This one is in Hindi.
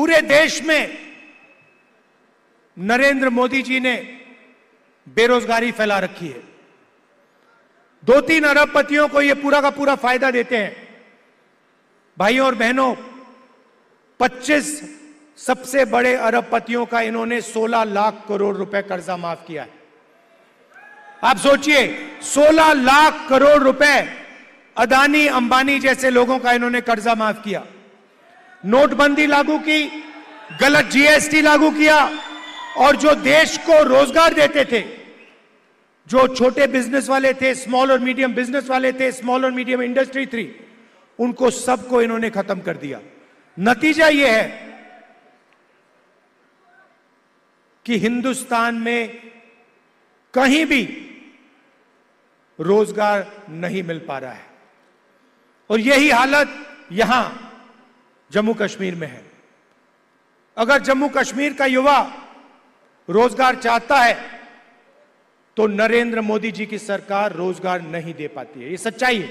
पूरे देश में नरेंद्र मोदी जी ने बेरोजगारी फैला रखी है। दो तीन अरबपतियों को यह पूरा का पूरा फ़ायदा देते हैं। भाइयों और बहनों 25 सबसे बड़े अरबपतियों का इन्होंने 16 लाख करोड़ रुपए कर्जा माफ़ किया है। आप सोचिए 16 लाख करोड़ रुपए अदानी अंबानी जैसे लोगों का इन्होंने कर्जा माफ़ किया। नोटबंदी लागू की, गलत जीएसटी लागू किया, और जो देश को रोज़गार देते थे, जो छोटे बिज़नेस वाले थे स्मॉल और मीडियम बिज़नेस वाले थे स्मॉल और मीडियम इंडस्ट्री थी उनको सबको इन्होंने खत्म कर दिया। नतीजा यह है कि हिंदुस्तान में कहीं भी रोज़गार नहीं मिल पा रहा है। और यही हालत यहाँ जम्मू कश्मीर में है। अगर जम्मू कश्मीर का युवा रोज़गार चाहता है तो नरेंद्र मोदी जी की सरकार रोज़गार नहीं दे पाती है। ये सच्चाई है।